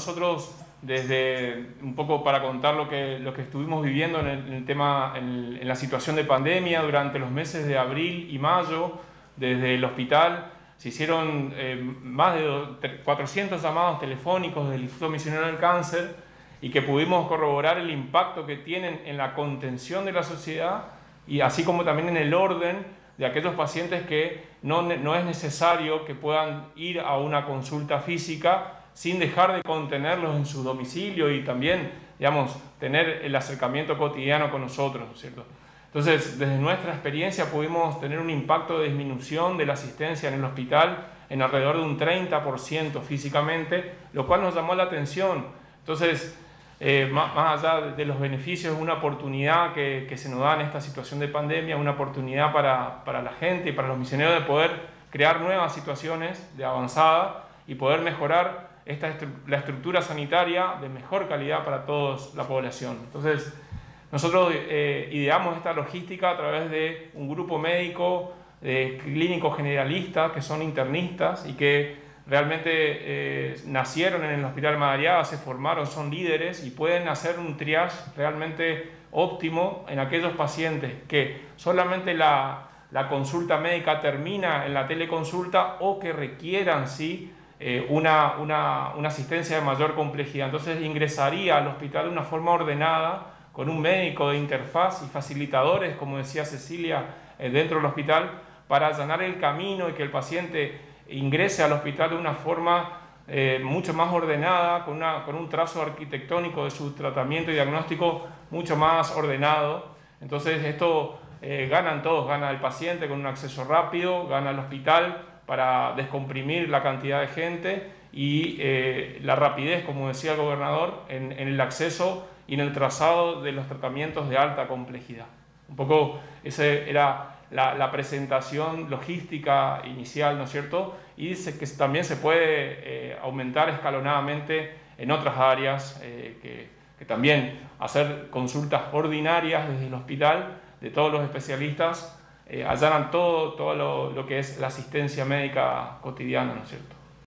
Nosotros, desde un poco para contar lo que, lo que estuvimos viviendo en el, tema, en, la situación de pandemia durante los meses de abril y mayo, desde el hospital se hicieron eh, más de 400 llamados telefónicos del Instituto Misionero del Cáncer y que pudimos corroborar el impacto que tienen en la contención de la sociedad y así como también en el orden de aquellos pacientes que no, no es necesario que puedan ir a una consulta física sin dejar de contenerlos en su domicilio y también, digamos, tener el acercamiento cotidiano con nosotros, ¿cierto? Entonces, desde nuestra experiencia pudimos tener un impacto de disminución de la asistencia en el hospital en alrededor de un 30% físicamente, lo cual nos llamó la atención. Entonces, eh, más, allá de los beneficios, es una oportunidad que, que, se nos da en esta situación de pandemia, una oportunidad para, para la gente y para los misioneros de poder crear nuevas situaciones de avanzada y poder mejorar esta la estructura sanitaria de mejor calidad para toda la población. Entonces, nosotros eh, ideamos esta logística a través de un grupo médico, de clínicos generalistas que son internistas y que realmente eh, nacieron en el Hospital Madariaga, se formaron, son líderes y pueden hacer un triage realmente óptimo en aquellos pacientes que solamente la, consulta médica termina en la teleconsulta o que requieran sí eh, una, una, una, asistencia de mayor complejidad. Entonces ingresaría al hospital de una forma ordenada, con un médico de interfaz y facilitadores, como decía Cecilia, eh, dentro del hospital, para allanar el camino y que el paciente ingrese al hospital de una forma eh, mucho más ordenada, con, una, con un trazo arquitectónico de su tratamiento y diagnóstico mucho más ordenado. Entonces esto ganan todos, gana el paciente con un acceso rápido, gana el hospital para descomprimir la cantidad de gente y eh, la rapidez, como decía el gobernador, en, el acceso y en el trazado de los tratamientos de alta complejidad. Un poco esa era la, presentación logística inicial, ¿no es cierto? Y dice que también se puede eh, aumentar escalonadamente en otras áreas, eh, que, también hacer consultas ordinarias desde el hospital de todos los especialistas eh, allanan todo, todo lo, lo que es la asistencia médica cotidiana, ¿no es cierto?